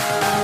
Bye.